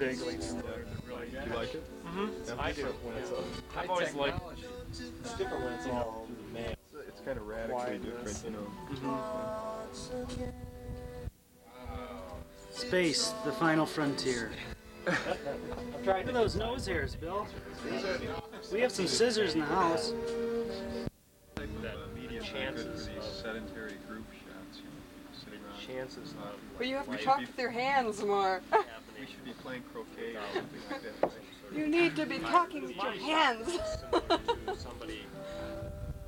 vaguely familiar. but Really, Do you like it? Mm-hmm. I do. When it's, I've always liked. It's different when it's all through the mail. it's kind of radically different, you know. Space, the final frontier. Look at those nose hairs, Bill. We have some scissors in the house. Chances of- sedentary group shots, you know, sitting around. chances of But you have to talk with your hands more. We should be playing croquet or something like that. right? You need to be talking with your hands. Similar to somebody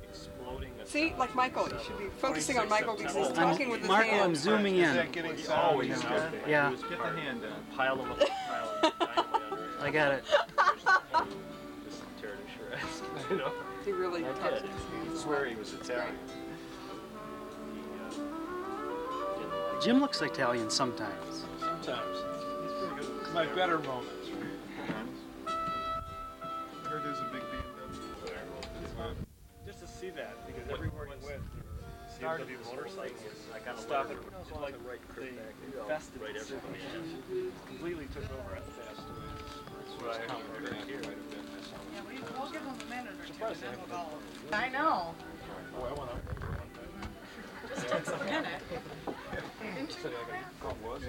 exploding a See, like Michael, you should be focusing on Michael because he's I'm, talking with his Marco, I'm hands. zooming in. getting He always sound? does that. Yeah. He was Get the part- hand down. Pile them up, pile of dynamite under his I got it. Just tear to shreds. You know? He really I touches. did. I swear he was Italian. He, uh, didn't like Jim looks Italian sometimes. Sometimes. He's pretty good. My better moments. I heard there's a big BMW. Just to see that, because everywhere he went, Started motorcycles. I got a Stop letter. it. It's like right they back. infested Right the city. everybody. completely took over at the fast. That's what I heard here. Might have been. We'll give them a minute or two Surprised and they then we'll go. I know. Oh, I went out there one time. Just takes a minute. Didn't you? What was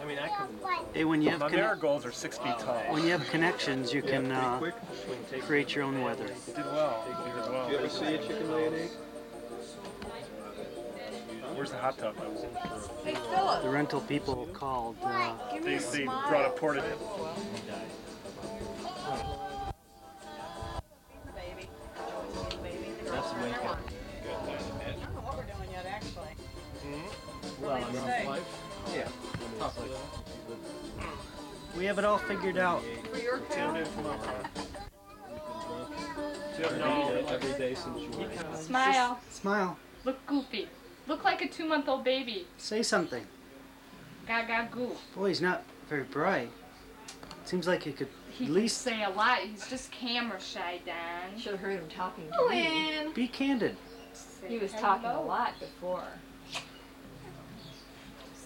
I mean, I couldn't. Hey, when you have My conne- marigolds are six feet tall. when you have connections, you can uh, Quick. create your own weather. Did well. Did well. Do you ever see a chicken lay an egg? Where's the hot tub? I was in for. Philip, The rental people called. Uh, give me They, a they smile. brought a ported. Baby. Baby. That's Another Lincoln. one. I don't know what we're doing yet, actually. Well, I mean, Yeah. We have it all figured out. For your town? Every day since you were. Smile. Smile. Look goofy. Look like a two-month-old baby. Say something. Gaga goo. Boy, he's not very bright. Seems like he could He at least say a lot. He's just camera shy, Don. Should have heard him talking to me. Lynn. be candid. Say He was hello. talking a lot before.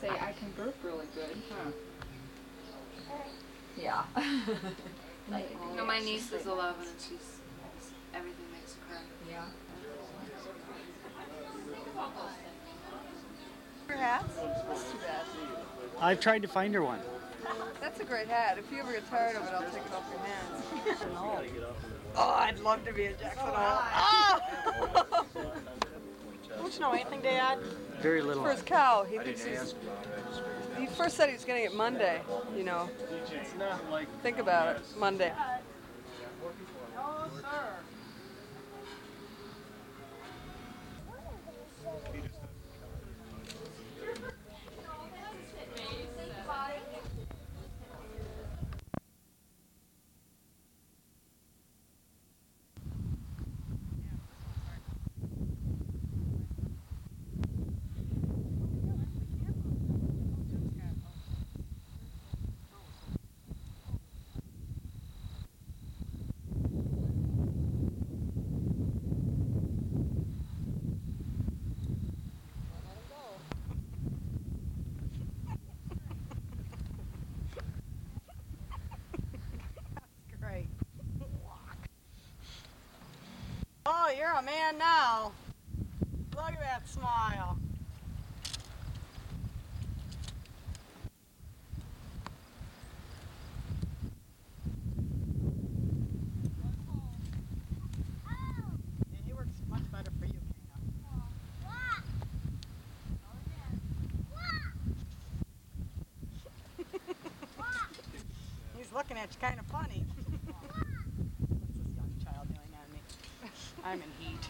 Say I can burp really good, huh? Yeah. Like, No, my niece is 11 and she's everything makes her cry. yeah. Your hats? That's too bad. I've tried to find her one. That's a great hat. If you ever get tired of it, I'll take it off your hands. Gotta get up in the morning. Oh, I'd love to be a Jackson Hole. Oh! Don't you know anything, Dad? Very little. For his cow, he thinks he's. He first said he was getting it Monday. You know, It's not like think about it. Monday. No, sir. Great. Oh, you're a man now. Look at that smile. Yeah, he works much better for you, Kana. He's looking at you kind of funny. What's this young child doing on me? I'm in heat.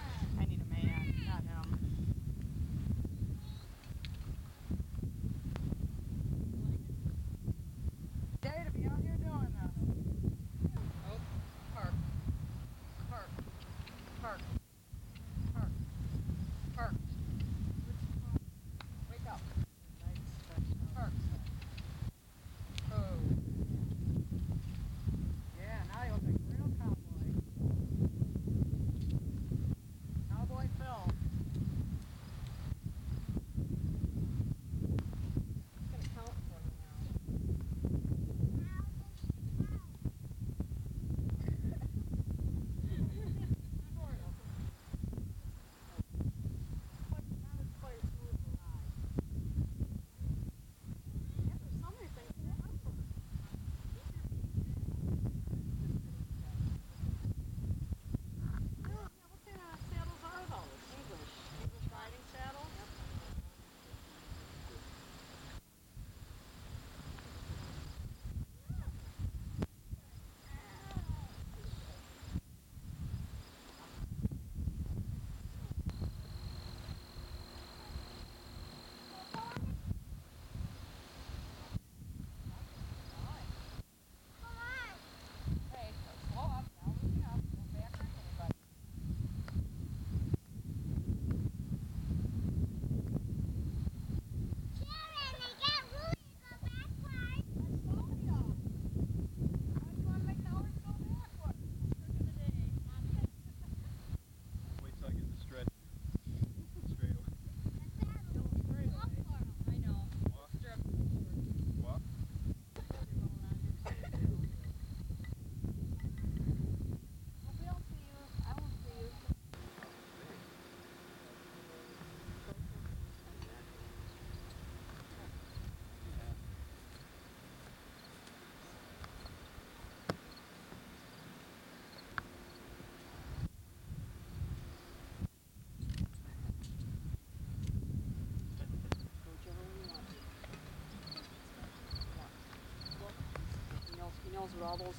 With all those.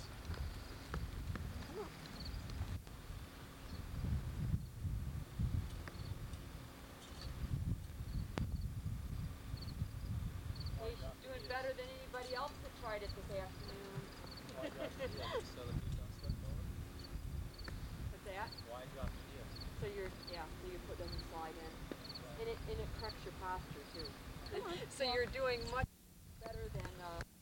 Hey, she's doing better than anybody else that tried it this afternoon. What's that? So you're, yeah, so you put them slide in. And it, and it corrects your posture too. So you're doing much better than, uh,